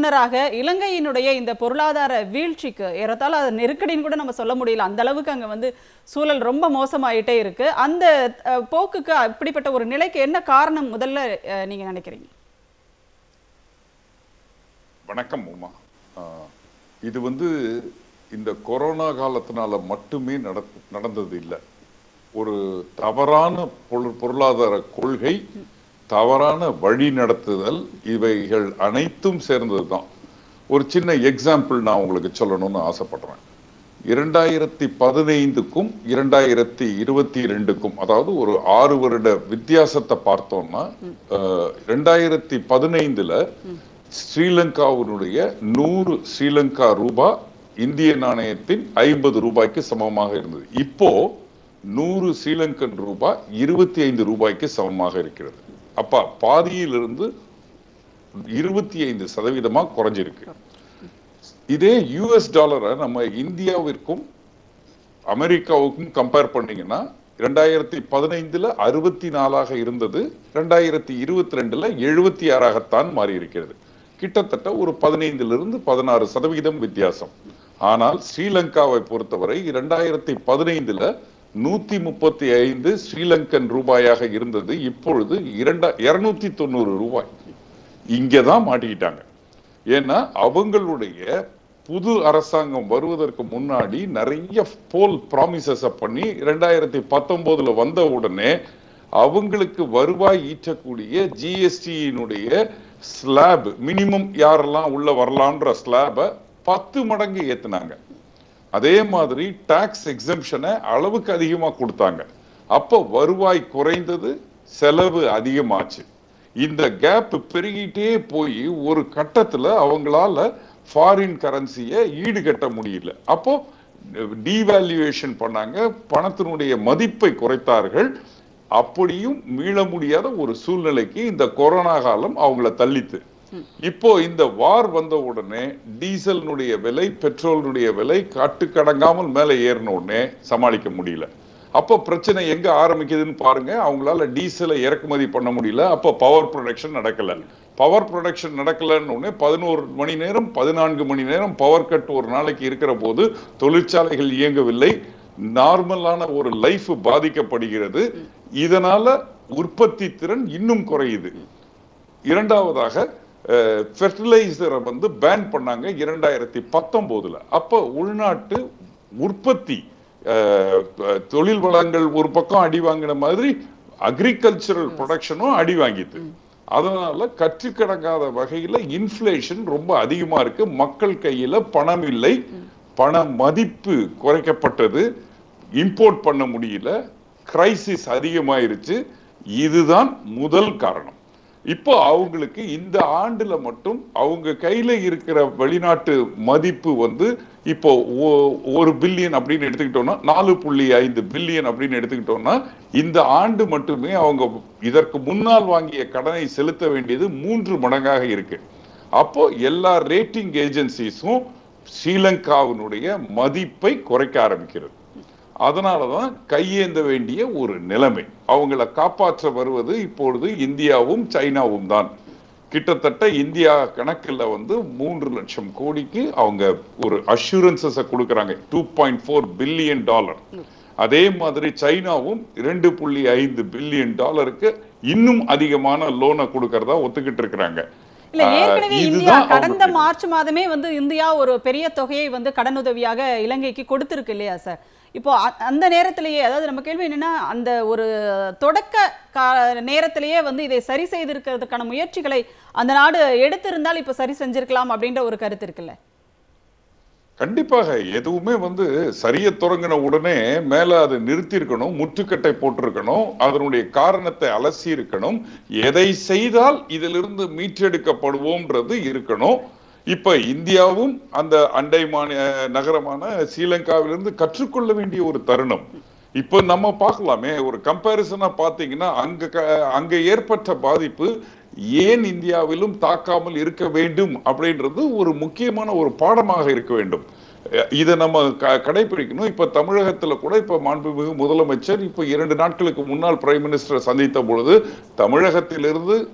முன்னராக இலங்கையினுடைய இந்த பொருளாதார வீழ்ச்சிக்கு ஏறத்தாழ அது நெருக்கடின்னு கூட நம்ம சொல்ல முடியல. அந்த அளவுக்கு அங்கே வந்து சூழல் ரொம்ப மோசமாயிட்டே இருக்கு. அந்த போக்குக்கு அப்படிப்பட்ட ஒரு நிலைக்கு என்ன காரணம் முதல்ல நீங்க நினைக்கிறீங்க? வணக்கம் உமா. இது வந்து இந்த கொரோனா காலத்தினால மட்டுமே நட நடந்தது இல்லை. ஒரு தவறான பொருளாதார கொள்கை தவறான வழி நடத்துதல் இவைகள் அனைத்தும் சேர்ந்தது தான் ஒரு சின்ன எக்ஸாம்பிள் நான் உங்களுக்கு சொல்லணும்னு ஆசைப்படுறேன். இரண்டாயிரத்தி பதினைந்துக்கும் இரண்டாயிரத்தி இருபத்தி ரெண்டுக்கும் அதாவது ஒரு ஆறு வருட வித்தியாசத்தை பார்த்தோம்னா ரெண்டாயிரத்தி பதினைந்துல ஸ்ரீலங்காவினுடைய நூறு ஸ்ரீலங்கா ரூபா இந்திய நாணயத்தின் ஐம்பது ரூபாய்க்கு சமமாக இருந்தது. இப்போ நூறு ஸ்ரீலங்கன் ரூபாய் இருபத்தி ஐந்து ரூபாய்க்கு சமமாக இருக்கிறது. அப்ப பாதியிலிருந்து இருபத்தி ஐந்து சதவீதமா குறைஞ்சிருக்கு. இதே யூஎஸ் டாலரை நம்ம இந்தியாவிற்கும் அமெரிக்காவுக்கும் கம்பேர் பண்ணீங்கன்னா ரெண்டாயிரத்தி பதினைந்துல அறுபத்தி நாலாக இருந்தது ரெண்டாயிரத்தி இருபத்தி ரெண்டுல எழுபத்தி ஆறாகத்தான் மாறி இருக்கிறது கிட்டத்தட்ட ஒரு பதினைந்துல இருந்து பதினாறு சதவிகிதம் வித்தியாசம். ஆனால் ஸ்ரீலங்காவை பொறுத்தவரை இரண்டாயிரத்தி பதினைந்துல நூத்தி முப்பத்தி ஐந்து ஸ்ரீலங்கன் ரூபாயாக இருந்தது. இப்பொழுது இரண்டா இருநூத்தி தொண்ணூறு ரூபாய். இங்கே தான் மாட்டிக்கிட்டாங்க. ஏன்னா அவங்களுடைய புது அரசாங்கம் வருவதற்கு முன்னாடி நிறைய போல் ப்ராமிசஸை பண்ணி ரெண்டாயிரத்தி பத்தொன்பதுல வந்த உடனே அவங்களுக்கு வருவாய் ஈட்டக்கூடிய ஜிஎஸ்டியினுடைய ஸ்லாப் மினிமம் யாரெல்லாம் உள்ள வரலான்ற ஸ்லாபை பத்து மடங்கு ஏத்துனாங்க. அதே மாதிரி டாக்ஸ் எக்ஸம்ஷனை அளவுக்கு அதிகமாக கொடுத்தாங்க. அப்போ வருவாய் குறைந்தது செலவு அதிகமாச்சு. இந்த கேப் பெருகிட்டே போய் ஒரு கட்டத்தில் அவங்களால ஃபாரின் கரன்சியை ஈடுகட்ட முடியல. அப்போ டீவேல்யூவேஷன் பண்ணாங்க. பணத்தினுடைய மதிப்பை குறைத்தார்கள். அப்படியும் மீள முடியாத ஒரு சூழ்நிலைக்கு இந்த கொரோனா காலம் அவங்கள தள்ளித்து. இப்போ இந்த வார் வந்த உடனே டீசலினுடைய விலை பெட்ரோலினுடைய விலை காட்டுக்கடங்காமல் மேலே ஏறின உடனே சமாளிக்க முடியல. அப்போ பிரச்சனை எங்க ஆரம்பிக்குதுன்னு பாருங்க. அவங்களால டீசலை இறக்குமதி பண்ண முடியல. அப்போ பவர் ப்ரொடக்ஷன் நடக்கல. பவர் ப்ரொடக்ஷன் நடக்கலன்னு உடனே பதினோரு மணி நேரம் பதினான்கு மணி நேரம் பவர் கட் ஒரு நாளைக்கு இருக்கிற போது தொழிற்சாலைகள் இயங்கவில்லை. நார்மலான ஒரு லைஃப் பாதிக்கப்படுகிறது. இதனால உற்பத்தி திறன் இன்னும் குறையுது. இரண்டாவதாக ஃபெர்டிலைசரை வந்து பேன் பண்ணாங்க இரண்டாயிரத்தி பத்தொன்பதுல அப்ப உள்நாட்டு உற்பத்தி தொழில் வளங்கள் ஒரு பக்கம் அடி வாங்கின மாதிரி அக்ரிகல்ச்சரல் ப்ரொடக்ஷனும் அடி வாங்கிட்டு அதனால கற்றுக்கடங்காத வகையில இன்ஃப்ளேஷன் ரொம்ப அதிகமா இருக்கு. மக்கள் கையில பணம் இல்லை. பண மதிப்பு குறைக்கப்பட்டது. இம்போர்ட் பண்ண முடியல. கிரைசிஸ் அதிகமாயிருச்சு. இதுதான் முதல் காரணம். இப்போ அவங்களுக்கு இந்த ஆண்டுல மட்டும் அவங்க கையில இருக்கிற வெளிநாட்டு மதிப்பு வந்து இப்போ ஒரு பில்லியன் அப்படின்னு எடுத்துக்கிட்டோம்னா நாலு புள்ளி ஐந்து பில்லியன் அப்படின்னு எடுத்துக்கிட்டோம்னா இந்த ஆண்டு மட்டுமே அவங்க இதற்கு முன்னால் வாங்கிய கடனை செலுத்த வேண்டியது மூன்று மடங்காக இருக்கு. அப்போ எல்லா ரேட்டிங் ஏஜென்சிஸும் ஸ்ரீலங்காவினுடைய மதிப்பை குறைக்க ஆரம்பிக்கிறது. அதனாலதான் கையேந்த வேண்டிய ஒரு நிலைமை. அவங்கள காப்பாற்ற வருவது இப்பொழுது இந்தியாவும் சைனாவும் தான். கிட்டத்தட்ட இந்தியா கணக்குல வந்து மூன்று லட்சம் கோடிக்கு அவங்க ஒரு அஷூரன்சஸ கொடுக்கறாங்க. Two point four billion dollar அதே மாதிரி சைனாவும் இரண்டு புள்ளி ஐந்து பில்லியன் டாலருக்கு இன்னும் அதிகமான லோனை கொடுக்கறதா ஒத்துக்கிட்டு இருக்கிறாங்க. ஏற்கனவே இந்தியா கடந்த மார்ச் மாதமே வந்து இந்தியா ஒரு பெரிய தொகையை வந்து கடனுதவியாக இலங்கைக்கு கொடுத்திருக்கு இல்லையா சார்? இப்போ அந்த நேரத்திலேயே அதாவது நம்ம கேள்வி என்னென்னா அந்த ஒரு தொடக்க கா- நேரத்திலேயே வந்து இதை சரி செய்திருக்கிறதுக்கான முயற்சிகளை அந்த நாடு எடுத்திருந்தால் இப்போ சரி செஞ்சிருக்கலாம் அப்படின்ற ஒரு கருத்து இருக்குல்ல? கண்டிப்பாக. எதுவுமே வந்து சரிய தொடங்கின உடனே மேல அதை நிறுத்தி இருக்கணும் முற்றுக்கட்டை போட்டிருக்கணும் அதனுடைய காரணத்தை அலசி இருக்கணும் எதை செய்தால் இதிலிருந்து மீட்டெடுக்கப்படுவோம்ன்றது இருக்கணும். இப்ப இந்தியாவும் அந்த அண்டை மாநில நகரமான ஸ்ரீலங்காவிலிருந்து கற்றுக்கொள்ள வேண்டிய ஒரு தருணம். இப்ப நம்ம பார்க்கலாமே ஒரு கம்பேரிசனா பாத்தீங்கன்னா அங்க க- அங்க ஏற்பட்ட பாதிப்பு ஏன் இந்தியாவிலும் தாக்காமல் இருக்க வேண்டும் அப்படின்றது ஒரு முக்கியமான ஒரு பாடமாக இருக்க வேண்டும். இதை நம்ம க- கடைபிடிக்கணும். இப்ப தமிழகத்துல கூட இப்ப மாண்புமிகு முதலமைச்சர் இப்ப இரண்டு நாட்களுக்கு முன்னால் பிரைம் மினிஸ்டர் சந்தித்த பொழுது தமிழகத்திலிருந்து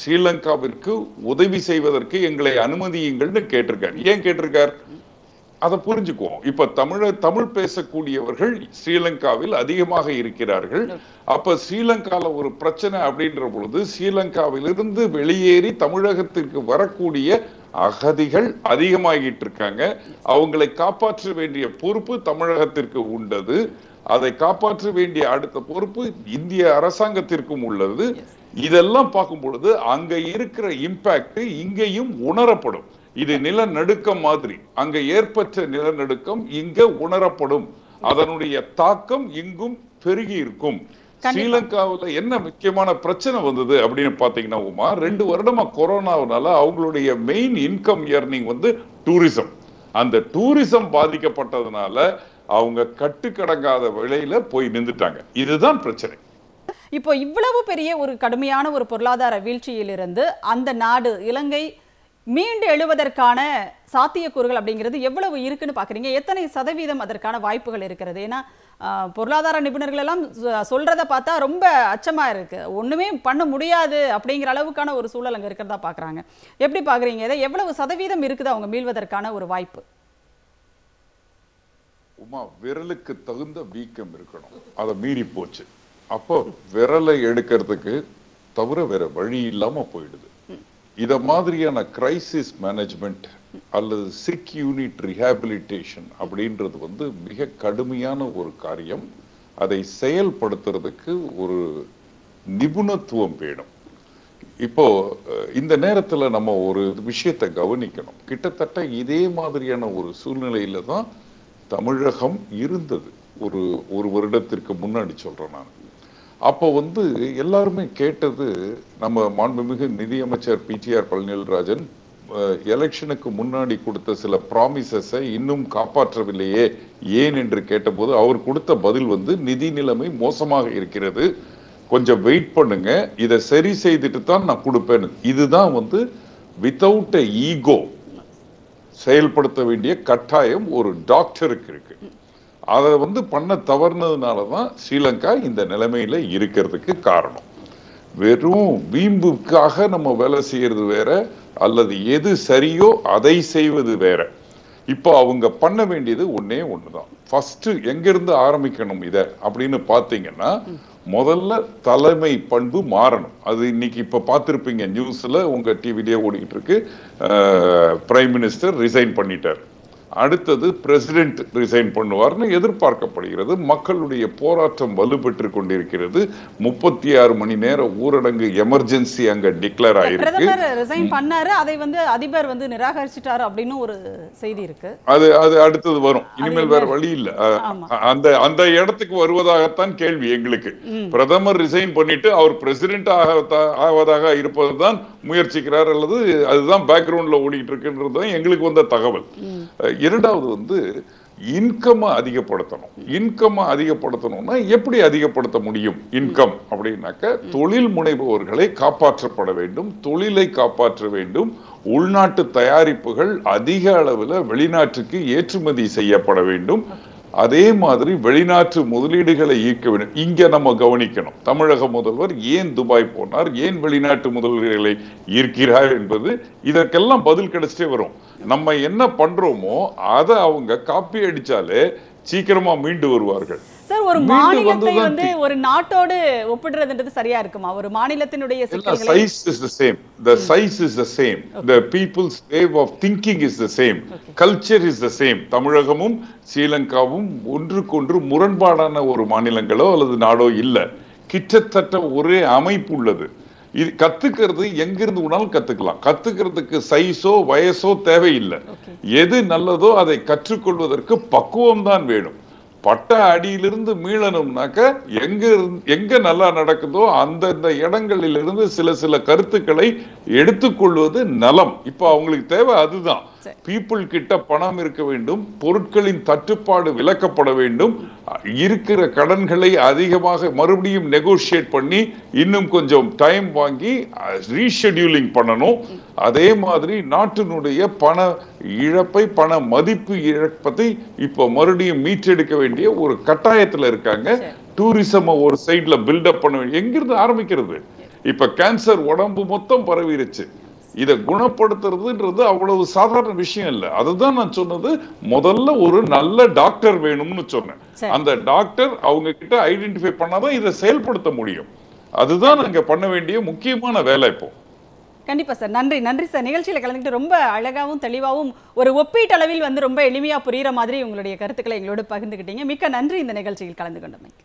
ஸ்ரீலங்காவிற்கு உதவி செய்வதற்கு எங்களை அனுமதியுங்கள்னு கேட்டிருக்காரு. ஏன் கேட்டிருக்கார்? அதை புரிஞ்சுக்குவோம். இப்ப தமிழ தமிழ் பேசக்கூடியவர்கள் ஸ்ரீலங்காவில் அதிகமாக இருக்கிறார்கள். அப்ப ஸ்ரீலங்கால ஒரு பிரச்சனை அப்படின்ற பொழுது ஸ்ரீலங்காவிலிருந்து வெளியேறி தமிழகத்திற்கு வரக்கூடிய அகதிகள் அதிகமாகிட்டு இருக்காங்க. அவங்களை காப்பாற்ற வேண்டிய பொறுப்பு தமிழகத்திற்கு உண்டது. அதை காப்பாற்ற வேண்டிய அடுத்த பொறுப்பு இந்திய அரசாங்கத்திற்கும் உள்ளது. இதெல்லாம் பார்க்கும் பொழுது அங்க இருக்கிற இம்பாக்ட் இங்கேயும் உணரப்படும். இது நிலநடுக்கம் மாதிரி. அங்க ஏற்பட்ட நிலநடுக்கம் இங்க உணரப்படும். அதனுடைய தாக்கம் இங்கும் பெருகி இருக்கும். ஸ்ரீலங்காவுல என்ன முக்கியமான பிரச்சனை வந்தது அப்படின்னு பாத்தீங்கன்னா உமா ரெண்டு வருடமா கொரோனாவுனால அவங்களுடைய மெயின் இன்கம் இயர்னிங் வந்து டூரிசம் அந்த டூரிசம் பாதிக்கப்பட்டதுனால அவங்க கட்டுக்கடங்காத விலையில போய் நின்றுட்டாங்க. இதுதான் பிரச்சனை. இப்போ இவ்வளவு பெரிய ஒரு கடுமையான ஒரு பொருளாதார வீழ்ச்சியிலிருந்து அந்த நாடு இலங்கை மீண்டு எழுவதற்கான சாத்தியக்கூறுகள் அப்படிங்கிறது எவ்வளவு இருக்குன்னு பார்க்குறீங்க? எத்தனை சதவீதம் அதற்கான வாய்ப்புகள் இருக்கிறது? ஏன்னா பொருளாதார நிபுணர்கள் எல்லாம் சொல்கிறத பார்த்தா ரொம்ப அச்சமாக இருக்குது ஒன்றுமே பண்ண முடியாது அப்படிங்கிற அளவுக்கான ஒரு சூழல் அங்கே இருக்கிறதா பார்க்குறாங்க. எப்படி பார்க்குறீங்க? இதை எவ்வளவு சதவீதம் இருக்குது அவங்க மீள்வதற்கான ஒரு வாய்ப்பு? உமா விரலுக்கு தகுந்த வீக்கம் இருக்கணும். அதை மீறி போச்சு. அப்போ விரலை எடுக்கிறதுக்கு தவிர வேற வழி இல்லாம போயிடுது. இத மாதிரியான கிரைசிஸ் மேனேஜ்மெண்ட் அல்லது சிக் யூனிட் ரிஹாபிலிட்டேஷன் அப்படின்றது வந்து மிக கடுமையான ஒரு காரியம். அதை செயல்படுத்துறதுக்கு ஒரு நிபுணத்துவம் வேணும். இப்போ இந்த நேரத்துல நம்ம ஒரு விஷயத்தை கவனிக்கணும். கிட்டத்தட்ட இதே மாதிரியான ஒரு சூழ்நிலையில தான் தமிழகம் இருந்தது. ஒரு ஒரு வருடத்திற்கு முன்னாடி சொல்றேன் நான். அப்போ வந்து எல்லாருமே கேட்டது நம்ம மாண்புமிகு நிதியமைச்சர் பிடிஆர் பழனியல்ராஜன் எலெக்ஷனுக்கு முன்னாடி கொடுத்த சில ப்ராமிசஸை இன்னும் காப்பாற்றவில்லையே ஏன் என்று கேட்டபோது அவர் கொடுத்த பதில் வந்து நிதி நிலைமை மோசமாக இருக்கிறது. கொஞ்சம் வெயிட் பண்ணுங்க இதை சரி செய்துட்டு தான் நான் கொடுப்பேன்னு. இதுதான் வந்து வித்தவுட் எ ஈகோ செயல்படுத்த வேண்டிய கட்டாயம் ஒரு டாக்டருக்கு இருக்கு. அதை வந்து பண்ண தவறுனதுனால தான் ஸ்ரீலங்கா இந்த நிலைமையில இருக்கிறதுக்கு காரணம். வெறும் வீம்புக்காக நம்ம வேலை செய்யறது வேற அல்லது எது சரியோ அதை செய்வது வேற. இப்போ அவங்க பண்ண வேண்டியது ஒன்னே ஒண்ணுதான். ஃபர்ஸ்ட் எங்கிருந்து ஆரம்பிக்கணும் இத அப்படின்னு பாத்தீங்கன்னா முதல்ல தலைமை பண்பு மாறணும். அது இன்னைக்கு இப்ப பார்த்துருப்பீங்க நியூஸ்ல உங்க டிவிலேயே ஓடிக்கிட்டு இருக்கு. பிரைம் மினிஸ்டர் ரிசைன் பண்ணிட்டார். அடுத்தது பிரசிடென்ட் ரிசைன் பண்ணுவார்னு எதிர்பார்க்கப்படுகிறது. மக்களுடைய போராட்டம் வலுப்பெற்று கொண்டிருக்கிறது. முப்பத்தி ஆறு மணி நேர ஊரடங்கு எமர்ஜென்சி அங்க டிக்ளேர் ஆயிருக்கு. ரிசைன் பண்ணாரு. அதை வந்து அதிபர் வந்து நிராகரிச்சிட்டாரு அப்படின்னு ஒரு செய்தி இருக்கு. அது அது அடுத்தது வரும். இனிமேல் வேற? வழி இல்ல. அந்த அந்த இடத்துக்கு வருவதாகத்தான் கேள்வி எங்களுக்கு. பிரதமர் ரிசைன் பண்ணிட்டு அவர் பிரசிடென்ட் ஆவதாக இருப்பதுதான் முயற்சிக்கிறார் அல்லது அதுதான் பேக்ரவுண்ட்ல ஓடிட்டு இருக்குன்றது எங்களுக்கு வந்த தகவல். இரண்டாவது வந்து இன்கம் அதிகப்படுத்தணும். இன்கம் அதிகப்படுத்தணும்னா எப்படி அதிகப்படுத்த முடியும் இன்கம் அப்படின்னாக்க தொழில் முனைபவர்களை காப்பாற்றப்பட வேண்டும் தொழிலை காப்பாற்ற வேண்டும் உள்நாட்டு தயாரிப்புகள் அதிக அளவில் வெளிநாட்டுக்கு ஏற்றுமதி செய்யப்பட வேண்டும். அதே மாதிரி வெளிநாட்டு முதலீடுகளை ஈர்க்க வேண்டும். இங்க நம்ம கவனிக்கணும். தமிழக முதல்வர் ஏன் துபாய் போனார்? ஏன் வெளிநாட்டு முதலீடுகளை ஈர்க்கிறார் என்பது இதற்கெல்லாம் பதில் கிடைச்சிட்டே வரும். நம்ம என்ன பண்றோமோ அதை அவங்க காப்பி அடிச்சாலே சீக்கிரமா மீண்டு வருவார்கள். சார் ஒரு மாநிலத்தை வந்து ஒரு நாட்டோடு ஒப்பிடுறதுன்றது சரியா இருக்குமா? ஒரு மாநிலத்தினுடைய size is the same. The size is the same. The people's way of thinking is the same. Culture is the same. தமிழகமும் ஸ்ரீலங்காவும் ஒன்றுக்கொன்று முரண்பாடான ஒரு மாநிலங்களோ அல்லது நாடோ இல்ல. கிட்டத்தட்ட ஒரே அமைப்பு உள்ளது. இது கத்துக்கிறது எங்கிருந்து வேணாலும் கத்துக்கலாம். கத்துக்கிறதுக்கு சைஸோ வயசோ தேவையில்லை. எது நல்லதோ அதை கற்றுக்கொள்வதற்கு பக்குவம் தான் வேணும். பட்ட அடியிலிருந்து மீளணும்னாக்க எங்க இருந்து- எங்க நல்லா நடக்குதோ அந்தந்த இடங்களிலிருந்து சில சில கருத்துக்களை எடுத்துக்கொள்வது நலம். இப்போ அவங்களுக்கு தேவை அதுதான். பீப்புள் கிட்ட பணம் இருக்க வேண்டும் பொருட்களின் தட்டுப்பாடு விலக்கப்பட வேண்டும் இருக்கிற கடன்களை அதிகமாக மறுபடியும் நெகோஷியேட் பண்ணி இன்னும் கொஞ்சம் டைம் வாங்கி ரீஷெடியூலிங் பண்ணணும். அதே மாதிரி நாட்டினுடைய பண இழப்பை பண மதிப்பு இழப்பதை இப்போ மறுபடியும் மீட்டெடுக்க வேண்டிய ஒரு கட்டாயத்துல இருக்காங்க. டூரிசம் ஒரு சைடுல பில்டப் பண்ண எங்கிருந்து ஆரம்பிக்கிறது? இப்ப கேன்சர் உடம்பு மொத்தம் பரவிருச்சு. இதை குணப்படுத்துறதுன்றது அவ்வளவு சாதாரண விஷயம் இல்ல. அதுதான் நான் சொன்னது முதல்ல ஒரு நல்ல டாக்டர் வேணும்னு சொன்னேன். அந்த டாக்டர் அவங்க கிட்ட ஐடென்டிஃபை பண்ணாதான் இதை செயல்படுத்த முடியும். அதுதான் நாங்க பண்ண வேண்டிய முக்கியமான வேலை இப்போ. கண்டிப்பா சார். நன்றி நன்றி சார். நிகழ்ச்சியில கலந்துக்கிட்டு ரொம்ப அழகாவும் தெளிவாகவும் ஒரு ஒப்பீட்டளவில் வந்து ரொம்ப எளிமையா புரியுற மாதிரி உங்களுடைய கருத்துக்களை எங்களோடு பகிர்ந்துக்கிட்டீங்க மிக்க நன்றி இந்த நிகழ்ச்சியில் கலந்து கொண்டமைக்கு.